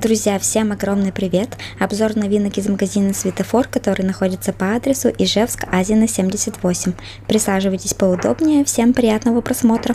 Друзья, всем огромный привет! Обзор новинок из магазина Светофор, который находится по адресу Ижевск, Азина 78. Присаживайтесь поудобнее, всем приятного просмотра!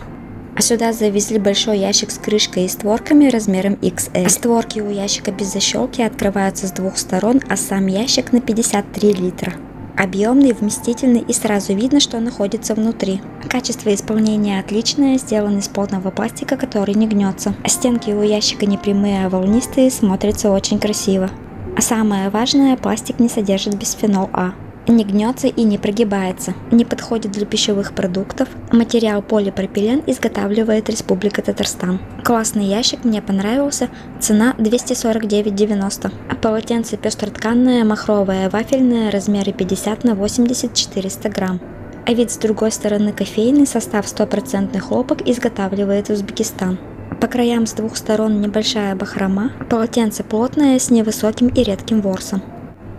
А сюда завезли большой ящик с крышкой и створками размером XL. Створки у ящика без защелки открываются с двух сторон, а сам ящик на 53 литра. Объемный, вместительный и сразу видно, что находится внутри. Качество исполнения отличное, сделан из плотного пластика, который не гнется. Стенки у ящика не прямые, а волнистые, смотрятся очень красиво. А самое важное, пластик не содержит бисфенол А не гнется и не прогибается, не подходит для пищевых продуктов. Материал полипропилен изготавливает Республика Татарстан. Классный ящик, мне понравился, цена 249,90. Полотенце пестротканное, махровое, вафельное, размеры 50 на 80 400 грамм. А вид с другой стороны кофейный, состав 100% хлопок изготавливает Узбекистан. По краям с двух сторон небольшая бахрома, полотенце плотное с невысоким и редким ворсом.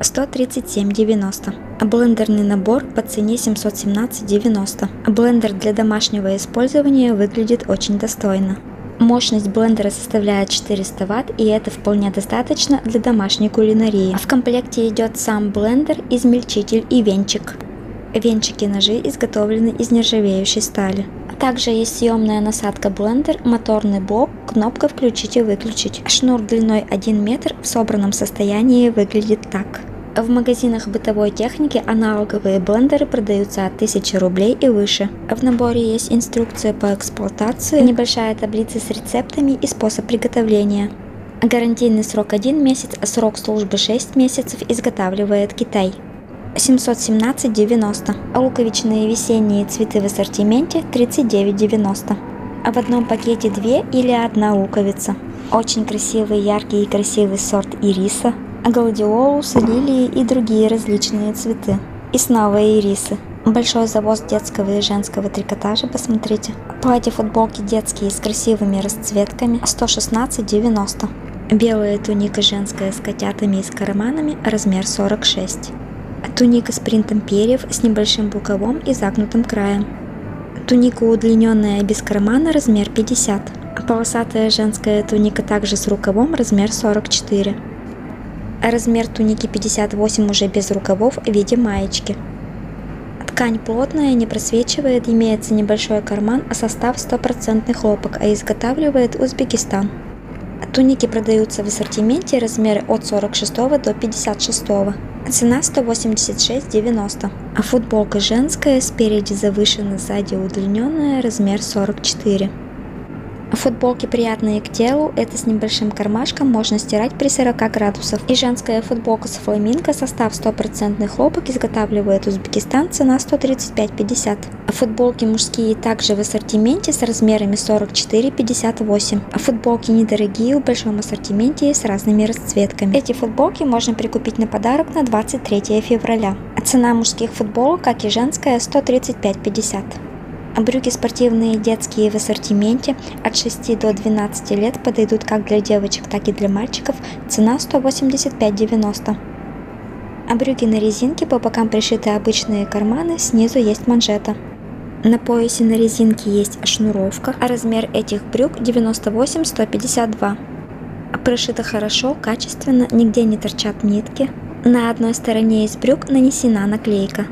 137,90. Блендерный набор по цене 717,90. Блендер для домашнего использования выглядит очень достойно. Мощность блендера составляет 400 Вт, и это вполне достаточно для домашней кулинарии. В комплекте идет сам блендер, измельчитель и венчик. Венчики ножи изготовлены из нержавеющей стали. Также есть съемная насадка блендер, моторный блок, кнопка включить и выключить. Шнур длиной 1 метр в собранном состоянии выглядит так. В магазинах бытовой техники аналоговые блендеры продаются от 1000 рублей и выше. В наборе есть инструкция по эксплуатации, небольшая таблица с рецептами и способ приготовления. Гарантийный срок 1 месяц, а срок службы 6 месяцев изготавливает Китай. 717,90. Луковичные весенние цветы в ассортименте 39,90. А в одном пакете две или одна луковица. Очень красивый, яркий и красивый сорт ириса – гладиолусы, лилии и другие различные цветы. И снова ирисы. Большой завоз детского и женского трикотажа, посмотрите. Платья футболки детские с красивыми расцветками 116,90. Белая туника женская с котятами и с карманами, размер 46. Туника с принтом перьев с небольшим рукавом и загнутым краем. Туника удлиненная без кармана, размер 50. Полосатая женская туника также с рукавом, размер 44. Размер туники 58 уже без рукавов в виде маечки. Ткань плотная, не просвечивает, имеется небольшой карман, а состав 100% хлопок, а изготавливает Узбекистан. Туники продаются в ассортименте размеры от 46 до 56. Цена 186,90. А футболка женская, спереди завышена, сзади удлиненная, размер 44. Футболки приятные к телу, это с небольшим кармашком можно стирать при 40 градусов. И женская футболка с фламинго, состав 100% хлопок, изготавливает Узбекистан, цена 135,50. Футболки мужские также в ассортименте с размерами 44-58. Футболки недорогие в большом ассортименте с разными расцветками. Эти футболки можно прикупить на подарок на 23 февраля. Цена мужских футболок, как и женская, 135,50. Брюки спортивные детские в ассортименте от 6 до 12 лет подойдут как для девочек, так и для мальчиков. Цена 185,90. А брюки на резинке, по бокам пришиты обычные карманы, снизу есть манжета. На поясе на резинке есть шнуровка, а размер этих брюк 98-152. Прошито хорошо, качественно, нигде не торчат нитки. На одной стороне из брюк нанесена наклейка.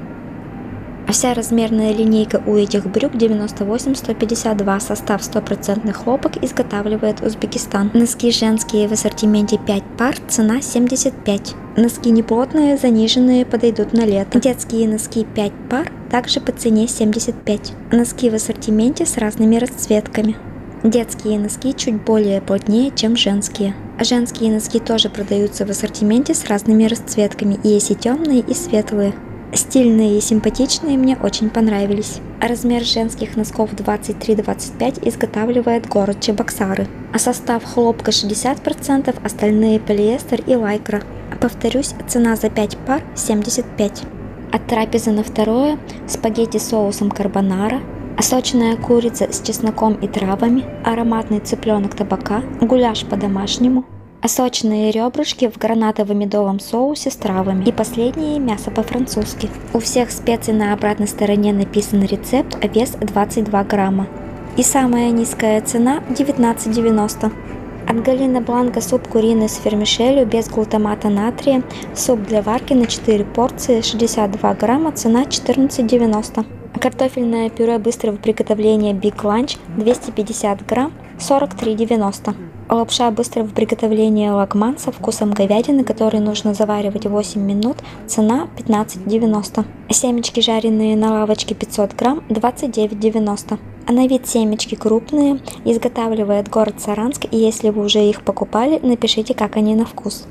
Вся размерная линейка у этих брюк 98-152, состав 100% хлопок, изготавливает Узбекистан. Носки женские в ассортименте 5 пар, цена 75. Носки неплотные, заниженные, подойдут на лето. Детские носки 5 пар, также по цене 75. Носки в ассортименте с разными расцветками. Детские носки чуть более плотнее, чем женские. Женские носки тоже продаются в ассортименте с разными расцветками, есть и темные, и светлые. Стильные и симпатичные мне очень понравились. Размер женских носков 23-25 изготавливает город Чебоксары. А состав хлопка 60%, остальные полиэстер и лайкра. Повторюсь, цена за 5 пар 75. От трапезы на второе спагетти с соусом карбонара, сочная курица с чесноком и травами, ароматный цыпленок табака, гуляш по-домашнему, а сочные ребрышки в гранатово-медовом соусе с травами и последнее мясо по-французски. У всех специй на обратной стороне написан рецепт, а вес 22 грамма. И самая низкая цена 19,90. От Галина Бланка суп куриный с вермишелью без глутамата натрия. Суп для варки на 4 порции, 62 грамма, цена 14,90. Картофельное пюре быстрого приготовления Big Lunch 250 грамм, 43,90. Лапша быстрого приготовления лагман со вкусом говядины, который нужно заваривать 8 минут, цена 15,90. Семечки жареные на лавочке 500 грамм, 29,90. А на вид семечки крупные, изготавливает город Саранск, и если вы уже их покупали, напишите, как они на вкус.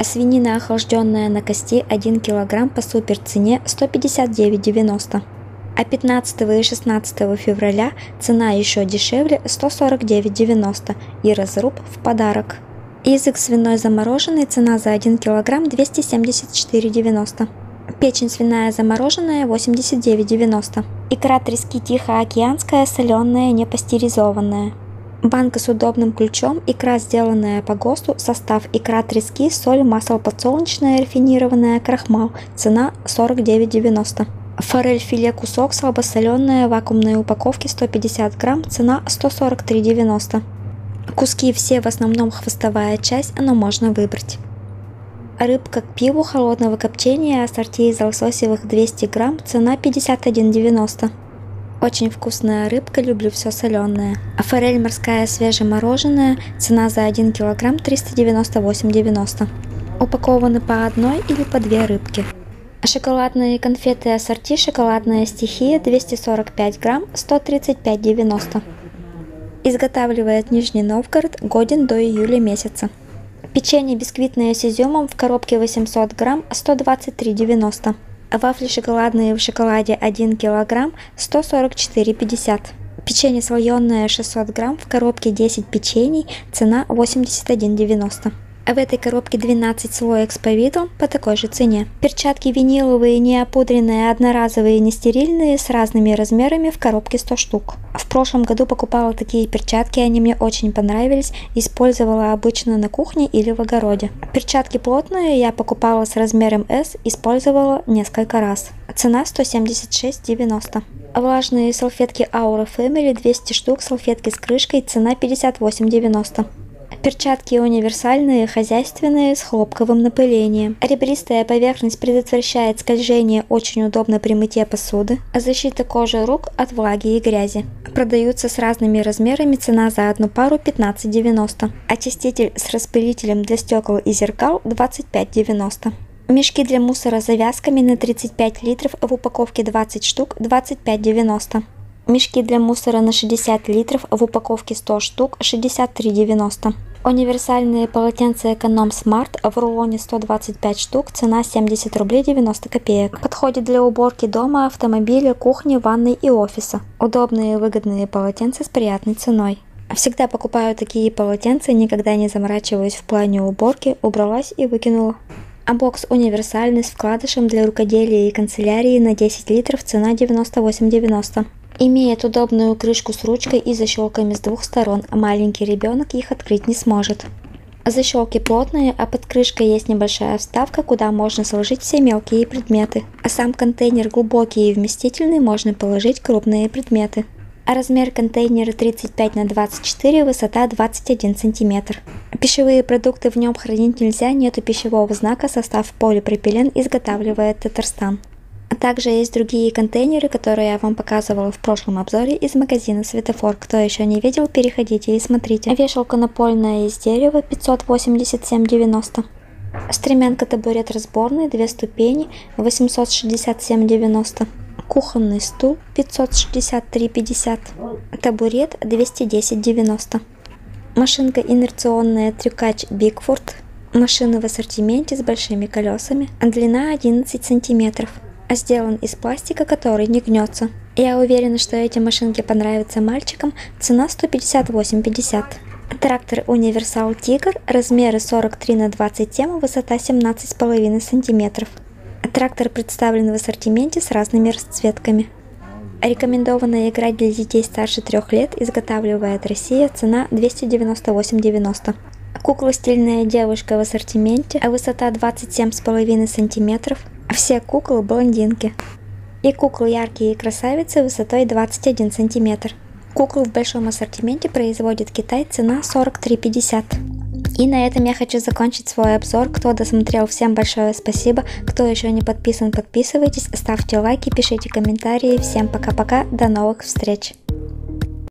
Свинина охлажденная на кости 1 кг по супер цене 159,90 а 15 и 16 февраля цена еще дешевле 149,90 и разруб в подарок. Язык свиной замороженный, цена за 1 кг 274,90. Печень свиная замороженная 89,90. Икра трески тихоокеанская, соленая, не пастеризованная. Банка с удобным ключом, икра, сделанная по ГОСТу, состав икра трески, соль, масло подсолнечное, рафинированное, крахмал, цена 49,90. Форель филе кусок слабосоленая, вакуумной упаковки 150 грамм, цена 143,90. Куски все в основном хвостовая часть, но можно выбрать. Рыбка к пиву холодного копчения, ассорти из лососевых 200 грамм, цена 51,90. Очень вкусная рыбка, люблю все соленое. Форель морская свежемороженая, цена за 1 килограмм 398,90. Упакованы по одной или по две рыбки. Шоколадные конфеты ассорти «Шоколадная стихия» 245 грамм 135,90. Изготавливает Нижний Новгород, годен до июля месяца. Печенье бисквитное с изюмом в коробке 800 грамм 123,90. Вафли шоколадные в шоколаде 1 килограмм 144,50. Печенье слоеное 600 грамм в коробке 10 печений, цена 81,90 а в этой коробке 12 слоек с повидлом по такой же цене. Перчатки виниловые, неопудренные, одноразовые, нестерильные, с разными размерами в коробке 100 штук. В прошлом году покупала такие перчатки, они мне очень понравились, использовала обычно на кухне или в огороде. Перчатки плотные, я покупала с размером S, использовала несколько раз. Цена 176,90. Влажные салфетки Aura Family 200 штук, салфетки с крышкой, цена 58,90. Перчатки универсальные, хозяйственные, с хлопковым напылением. Ребристая поверхность предотвращает скольжение, очень удобно при мытье посуды. Защита кожи рук от влаги и грязи. Продаются с разными размерами, цена за одну пару 15,90. Очиститель с распылителем для стекол и зеркал 25,90. Мешки для мусора с завязками на 35 литров в упаковке 20 штук 25,90. Мешки для мусора на 60 литров в упаковке 100 штук 63,90. Универсальные полотенца Эконом Смарт в рулоне 125 штук, цена 70 рублей 90 копеек. Подходит для уборки дома, автомобиля, кухни, ванной и офиса. Удобные и выгодные полотенца с приятной ценой. Всегда покупаю такие полотенца, никогда не заморачиваюсь в плане уборки, убралась и выкинула. А бокс универсальный с вкладышем для рукоделия и канцелярии на 10 литров, цена 98,90. Имеет удобную крышку с ручкой и защелками с двух сторон, маленький ребенок их открыть не сможет. Защелки плотные, а под крышкой есть небольшая вставка, куда можно сложить все мелкие предметы. А сам контейнер глубокий и вместительный, можно положить крупные предметы. А размер контейнера 35 на 24, высота 21 см. Пищевые продукты в нем хранить нельзя, нету пищевого знака, состав полипропилен изготавливает Татарстан. А также есть другие контейнеры, которые я вам показывала в прошлом обзоре из магазина Светофор. Кто еще не видел, переходите и смотрите. Вешалка напольная из дерева 587,90. Стремянка табурет разборный, две ступени 867,90. Кухонный стул 563,50. Табурет 210,90. Машинка инерционная трюкач Бигфорд. Машина в ассортименте с большими колесами. Длина 11 сантиметров сделан из пластика, который не гнется. Я уверена, что эти машинки понравятся мальчикам, цена 158,50. Трактор Универсал Тигр, размеры 43 на 27, высота 17,5 см. Трактор представлен в ассортименте с разными расцветками. Рекомендованная игра для детей старше 3 лет изготавливает Россия, цена 298,90. Кукла стильная девушка в ассортименте, а высота 27,5 см, все куклы блондинки. И куклы яркие красавицы высотой 21 сантиметр. Куклу в большом ассортименте производит Китай, цена 43,50. И на этом я хочу закончить свой обзор. Кто досмотрел, всем большое спасибо. Кто еще не подписан, подписывайтесь, ставьте лайки, пишите комментарии. Всем пока-пока, до новых встреч!